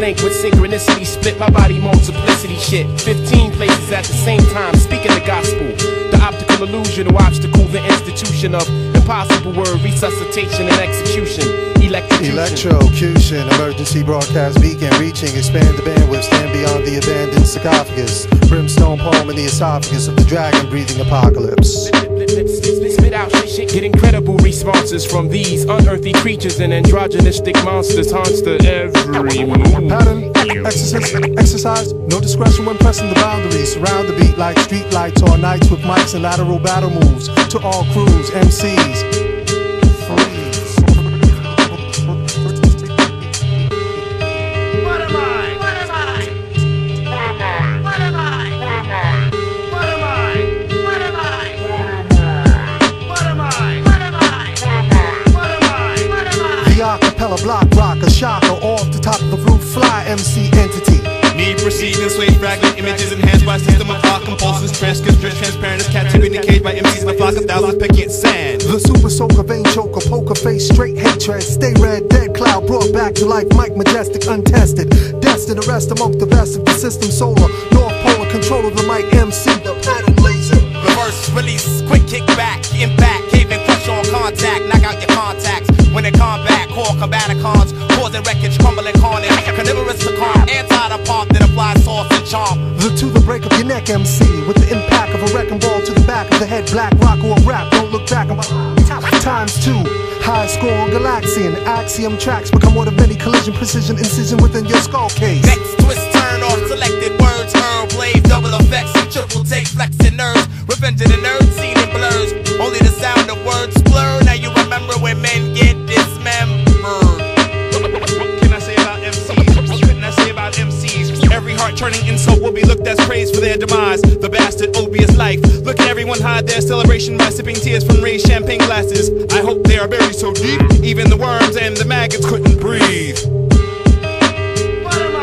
link with synchronicity, split my body multiplicity shit. 15 places at the same time, speaking the gospel. The optical illusion will obstacle the institution of impossible word resuscitation and execution. Electrocution. Electrocution, emergency broadcast beacon, reaching, expand the bandwidth, stand beyond the abandoned sarcophagus. Brimstone palm in the esophagus of the dragon breathing apocalypse. Spit out shit, get incredible responses from these unearthly creatures and androgynistic monsters. Haunts to every move. Pattern, Exercise, exercise, no discretion when pressing the boundaries. Surround the beat like street lights all nights with mics and lateral battle moves to all crews, MCs. block shocker, off the top of the roof, fly MC entity. Need proceeding, sway fragment images enhanced by system of thought compulsions, transcripts, transparent as captivity in the cage by MCs in a flock of thousands picking sand. The super soaker, vein choker, poker face, straight hatred. Stay red, dead cloud, brought back to life. Mike Majestic, untested. Destined to rest among the best of the system. Solar, North Polar, control of the mic MC, the pattern laser. Reverse release, quick kick back, impact, caving, crush on contact, knock out your contacts. When come back, core combaticons, causing wreckage, crumbling carnage. Carnivorous to calm, anti the pump that applies sauce and charm. The to the break of your neck MC with the impact of a wrecking ball to the back of the head. Black rock or rap, don't look back. I'm times two. High score on Galaxian, axiom tracks become one of many collision, precision, incision within your skull case. Next twist, turn off selected words, Earl Blade, double effects, triple take, flexing nerves. Revenge of the nerd, seen in blurs. Only the sound of words blur. Now you remember when men get insult will be looked as praise for their demise. The bastard, obvious life. Look at everyone hide their celebration by sipping tears from raised champagne glasses. I hope they are buried so deep, even the worms and the maggots couldn't breathe. What am